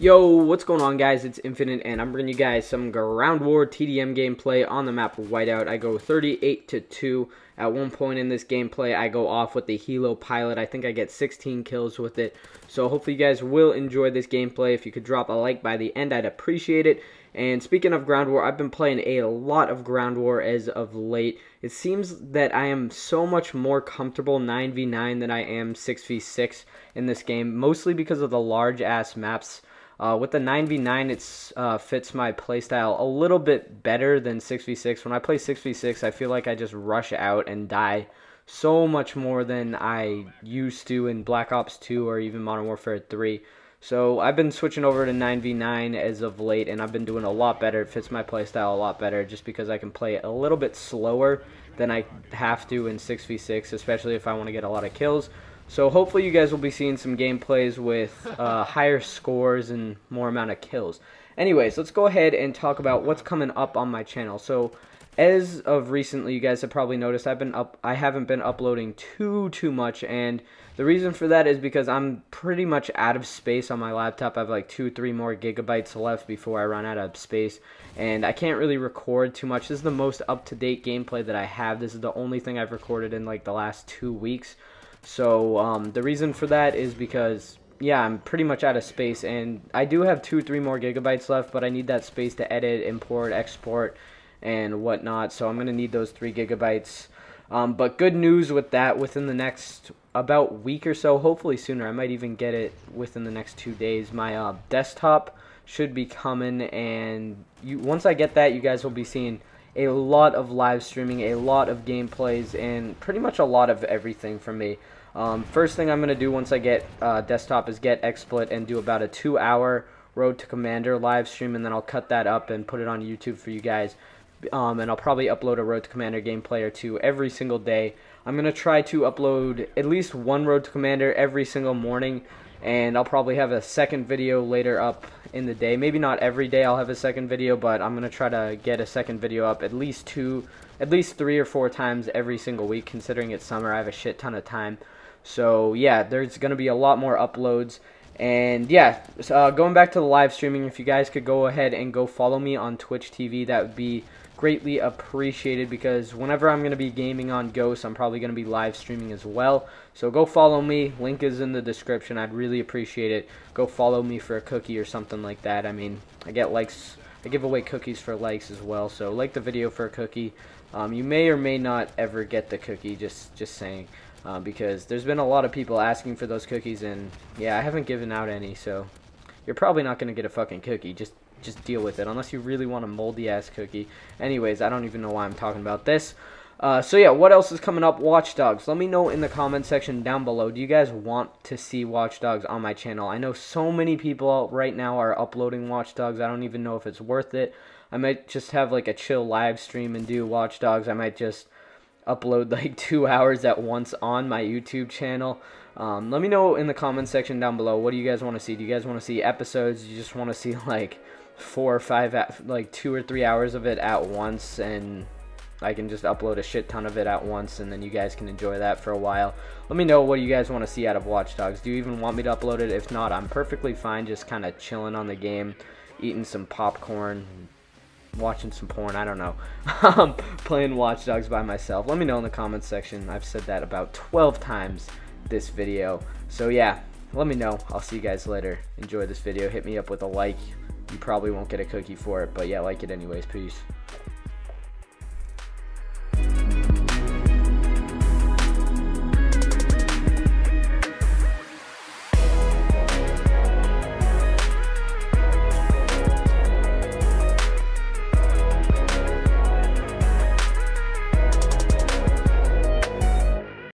Yo, what's going on guys? It's Infinite and I'm bringing you guys some Ground War TDM gameplay on the map Whiteout. I go 38 to 2. At one point in this gameplay, I go off with the Helo Pilot. I think I get 16 kills with it. So hopefully you guys will enjoy this gameplay. If you could drop a like by the end, I'd appreciate it. And speaking of Ground War, I've been playing a lot of Ground War as of late. It seems that I am so much more comfortable 9v9 than I am 6v6 in this game, mostly because of the large ass maps. Uh, with the 9v9, it uh, fits my playstyle a little bit better than 6v6. When I play 6v6, I feel like I just rush out and die so much more than I used to in Black Ops 2 or even Modern Warfare 3. So I've been switching over to 9v9 as of late, and I've been doing a lot better. It fits my playstyle a lot better just because I can play it a little bit slower than I have to in 6v6, especially if I want to get a lot of kills. So hopefully you guys will be seeing some gameplays with uh, higher scores and more amount of kills. Anyways, let's go ahead and talk about what's coming up on my channel. So as of recently, you guys have probably noticed I've been up I haven't been uploading too too much and the reason for that is because I'm pretty much out of space on my laptop. I have like 2 3 more gigabytes left before I run out of space and I can't really record too much. This is the most up-to-date gameplay that I have. This is the only thing I've recorded in like the last 2 weeks. So um, the reason for that is because yeah, I'm pretty much out of space, and I do have two, three more gigabytes left, but I need that space to edit, import, export, and whatnot. So I'm gonna need those three gigabytes. Um, but good news with that, within the next about week or so, hopefully sooner. I might even get it within the next two days. My uh, desktop should be coming, and you once I get that, you guys will be seeing a lot of live streaming, a lot of gameplays, and pretty much a lot of everything from me. Um, first thing I'm going to do once I get uh, desktop is get XSplit and do about a two hour Road to Commander live stream, and then I'll cut that up and put it on YouTube for you guys. Um, and I'll probably upload a Road to Commander gameplay or two every single day. I'm going to try to upload at least one Road to Commander every single morning and I'll probably have a second video later up in the day. Maybe not every day I'll have a second video, but I'm gonna try to get a second video up at least two, at least three or four times every single week. Considering it's summer, I have a shit ton of time. So yeah, there's gonna be a lot more uploads. And yeah, uh, going back to the live streaming, if you guys could go ahead and go follow me on Twitch TV, that would be greatly appreciated because whenever I'm going to be gaming on Ghost, I'm probably going to be live streaming as well. So go follow me. Link is in the description. I'd really appreciate it. Go follow me for a cookie or something like that. I mean, I get likes. I give away cookies for likes as well. So like the video for a cookie. Um, you may or may not ever get the cookie. Just just saying. Uh, because there's been a lot of people asking for those cookies, and yeah, I haven't given out any, so you're probably not going to get a fucking cookie. Just just deal with it unless you really want a moldy ass cookie. Anyways, I don't even know why I'm talking about this. Uh, so yeah, what else is coming up? Watch Dogs. Let me know in the comment section down below. Do you guys want to see Watch Dogs on my channel? I know so many people right now are uploading Watch Dogs. I don't even know if it's worth it. I might just have like a chill live stream and do Watch Dogs. I might just upload like two hours at once on my YouTube channel. Um, let me know in the comment section down below. What do you guys want to see? Do you guys want to see episodes? Do you just want to see like four or five, like two or three hours of it at once, and I can just upload a shit ton of it at once, and then you guys can enjoy that for a while. Let me know what you guys want to see out of Watch Dogs. Do you even want me to upload it? If not, I'm perfectly fine just kind of chilling on the game, eating some popcorn, watching some porn. I don't know. Um, playing Watch Dogs by myself. Let me know in the comments section. I've said that about 12 times this video. So yeah, let me know. I'll see you guys later. Enjoy this video. Hit me up with a like. You probably won't get a cookie for it, but yeah, like it anyways. Peace.